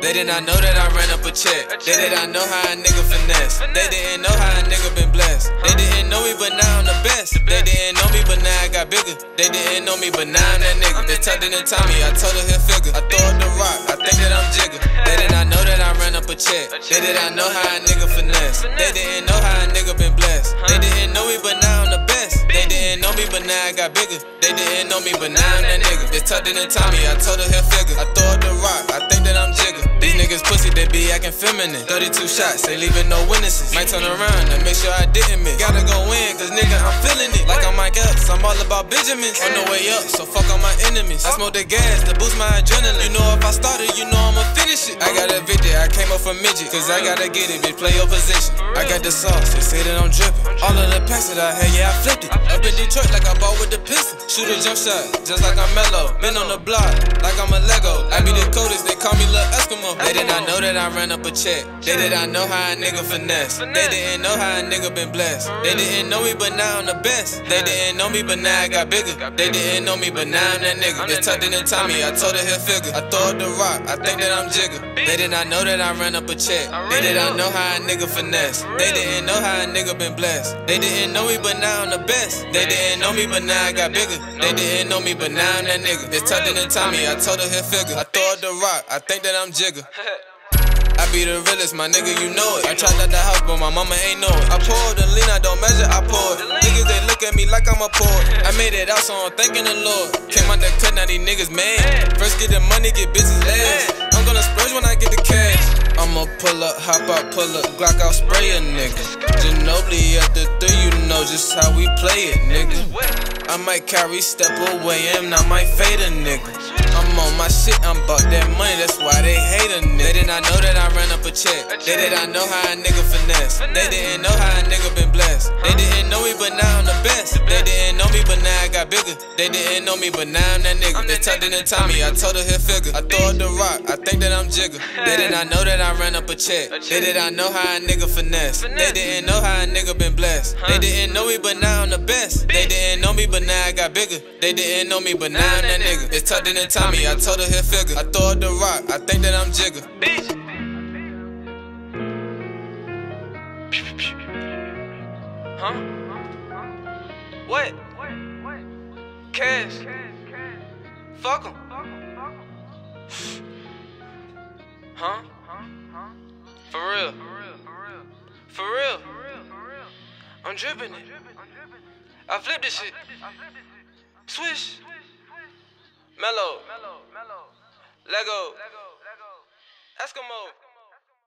They did not know that I ran up a check. They did not know how a nigga finesse. They didn't know how a nigga been blessed. They didn't know me, but now I'm the best. They didn't know me, but now I got bigger. They didn't know me, but now I'm that nigga. They tucked in Tommy, I told her here figure. I throw up the rock, I think that I'm jigger. They did not know that I ran up a check. They did not know how a nigga finesse. They didn't know how a nigga been blessed. They didn't know me, but now I'm the best. They didn't know me, but now I got bigger. They didn't know me, but now I'm that nigga. They tucked in Tommy, I told her here figure. I throw up the rock, I think that I'm jigger. Niggas pussy, they be acting feminine. 32 shots, they leaving no witnesses. Might turn around and make sure I didn't miss. Gotta go in, cause nigga, I'm feeling it. Like I'm Mike Epps, I'm all about Benjamins. On the way up, so fuck all my enemies. I smoke the gas to boost my adrenaline. You know if I started, you know I'ma finish it. I got a victory, I came up from midget. Cause I gotta get it, bitch, play your position. I got the sauce, they say that I'm dripping. All of the packs that I had, yeah, I flipped it. Up in Detroit, like I bought with the pistol. Shoot a jump shot, just like I'm Melo. Been on the block, like I'm a Lego. I be the coldest, they call me Lil Eskimo. They did not know that I ran up a check. They did not know how a nigga finesse. They didn't know how a nigga been blessed. They didn't know me, but now I'm the best. They didn't know me, but now I got bigger. They didn't know me, but now I'm that nigga. They tucked in Tommy, I told her here figure. I throw up the rock, I think that I'm jigger. They did not know that I ran up a check. They did not know how a nigga finesse. They didn't know how a nigga been blessed. They didn't know me, but now I'm the best. They didn't know me, but now I got bigger. They didn't know me, but now I'm that nigga. They tucked in Tommy, I told her here figure. I throw up the rock, I think that I'm jigger. I be the realest, my nigga, you know it. I tried out the house, but my mama ain't know it. I poured the lean, I don't measure, I pour it. Niggas, they look at me like I'm a poet. I made it out, so I'm thanking the Lord. Came out the cut, now these niggas mad. First get the money, get bitches ass. I'm gonna splurge when I get the cash. I'ma pull up, hop out, pull up, Glock out, spray a nigga. Ginobili at the three, you know just how we play it, nigga. I might carry step away, and I might fade a nigga. I'm on my shit, I'm about that money, that's why they hate a nigga. They did not know that I ran up a check. They did not know how a nigga finesse. They didn't know how a nigga been blessed. They didn't know me, but now I'm the best. They didn't know me, but now I got bigger. They didn't know me, but now I'm that nigga. They tucked in Tommy, I told her here figure. I throw the rock, I think that I'm jigger. They did not know that I ran up a check. They did not know how a nigga finesse. They didn't know how a nigga been blessed. They didn't know me, but now I'm the best. They didn't know me, but now I got bigger. They didn't know me, but now I'm that nigga. It's tucked in Tommy, I told her here figure. I throw the rock, I think that I'm jigger. Huh? What? Cash. Fuck em. Huh? For real. For real. I'm dripping it. I flip this shit. Swish. Melo. Lego. Eskimo.